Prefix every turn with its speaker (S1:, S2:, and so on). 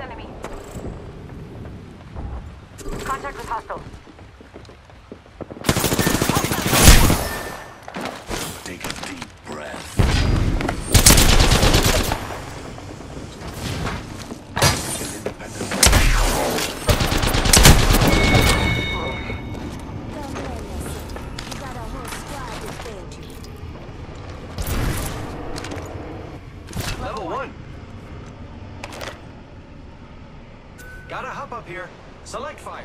S1: enemy. Contact with hostile.
S2: Take a deep breath. An independent
S3: Don't blame
S4: Got a hub up here. Select fire.